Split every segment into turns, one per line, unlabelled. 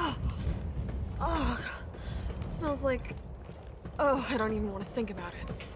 Oh, oh, it smells like. Oh, I don't even want to think about it.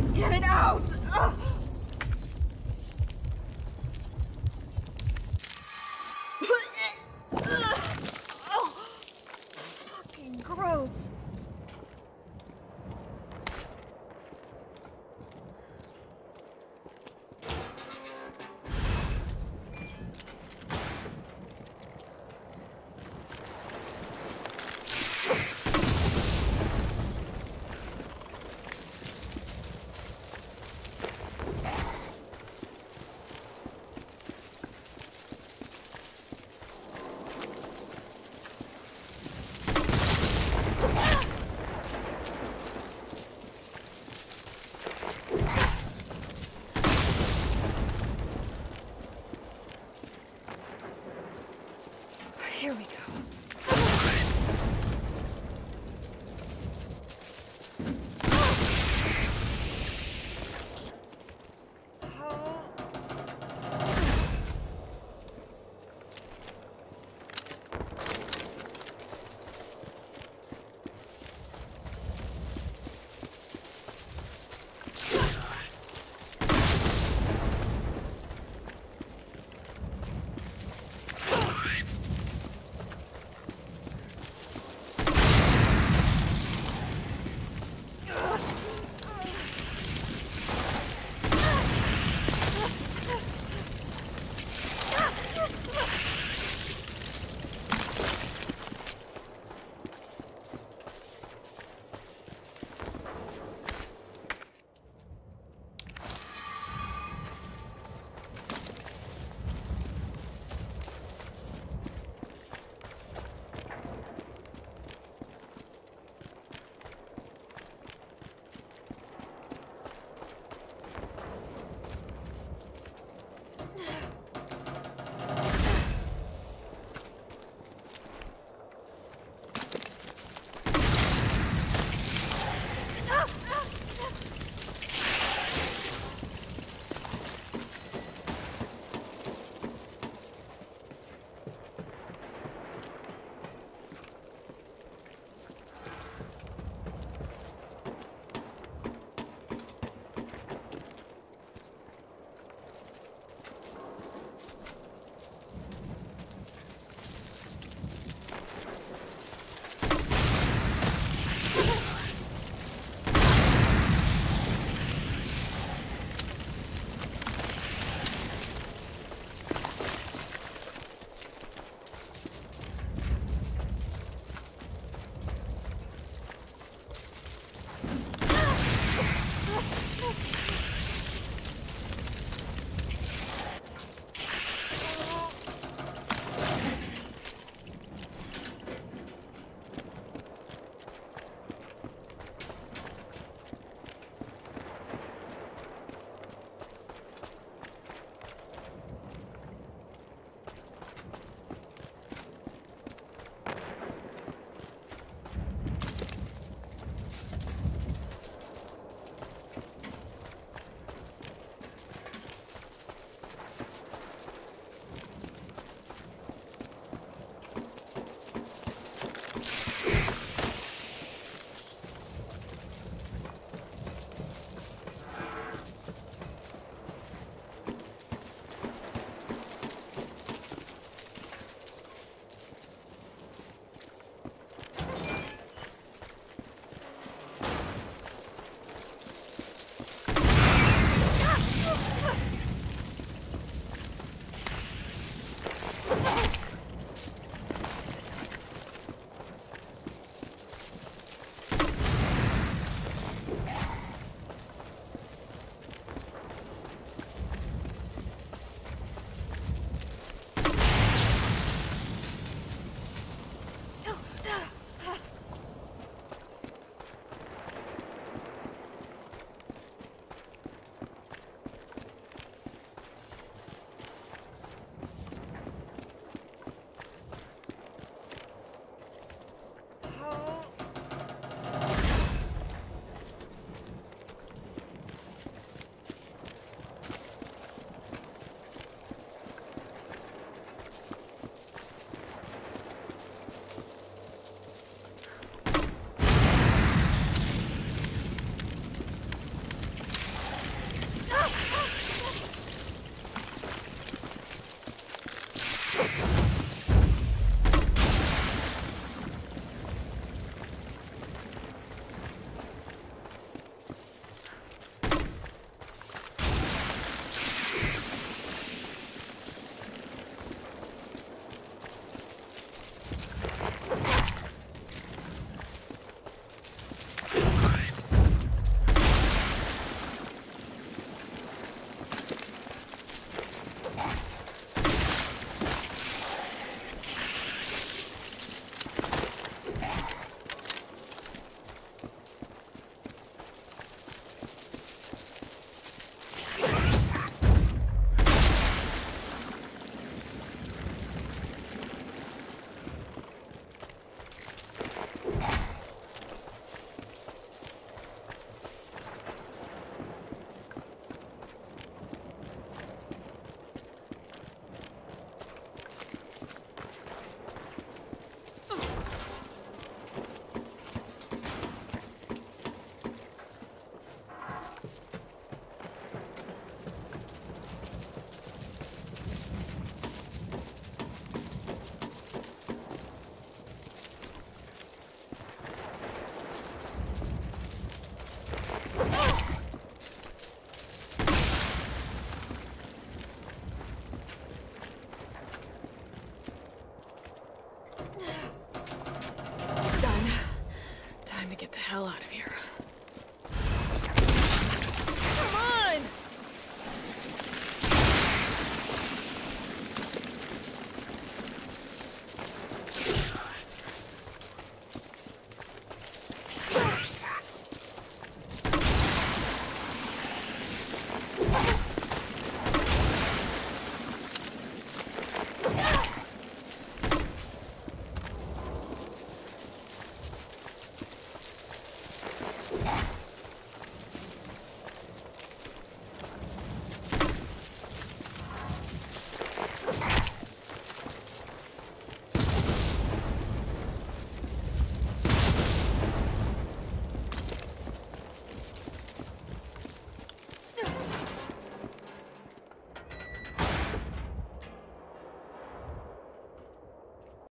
Get it out! Ugh. Here we go.